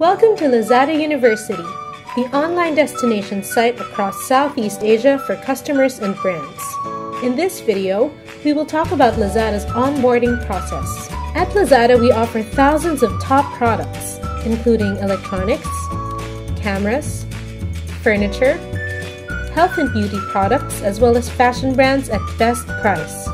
Welcome to Lazada University, the online destination site across Southeast Asia for customers and brands. In this video, we will talk about Lazada's onboarding process. At Lazada, we offer thousands of top products, including electronics, cameras, furniture, health and beauty products, as well as fashion brands at best price,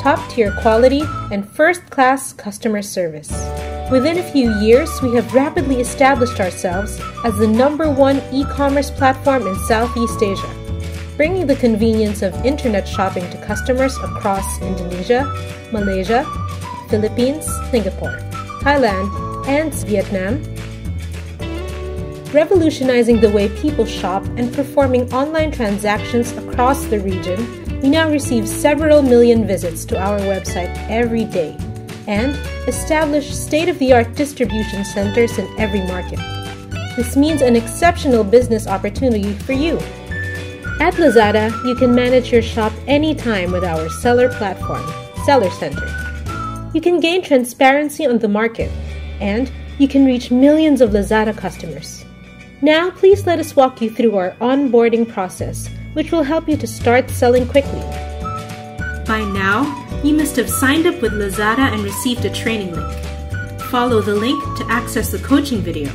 top tier quality, and first class customer service. Within a few years, we have rapidly established ourselves as the number one e commerce platform in Southeast Asia, bringing the convenience of internet shopping to customers across Indonesia, Malaysia, Philippines, Singapore, Thailand, and Vietnam, revolutionizing the way people shop and performing online transactions across the region, we now receive several million visits to our website every day and establish state of the art distribution centers in every market. This means an exceptional business opportunity for you. At Lazada, you can manage your shop anytime with our seller platform, Seller Center. You can gain transparency on the market, and you can reach millions of Lazada customers. Now, please let us walk you through our onboarding process, which will help you to start selling quickly. By now, you must have signed up with Lazada and received a training link. Follow the link to access the coaching video.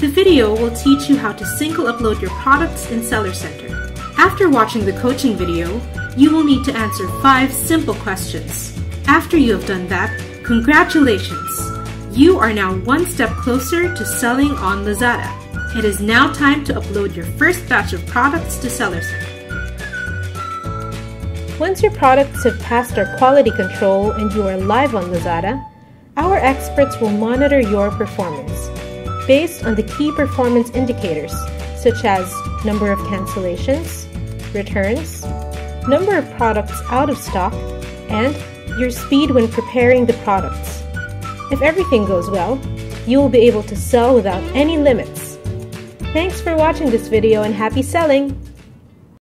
The video will teach you how to single upload your products in Seller Center. After watching the coaching video, you will need to answer five simple questions. After you have done that, congratulations! You are now one step closer to selling on Lazada. It is now time to upload your first batch of products to Seller Center. Once your products have passed our quality control and you are live on Lazada, our experts will monitor your performance based on the key performance indicators such as number of cancellations, returns, number of products out of stock, and your speed when preparing the products. If everything goes well, you will be able to sell without any limits. Thanks for watching this video and happy selling!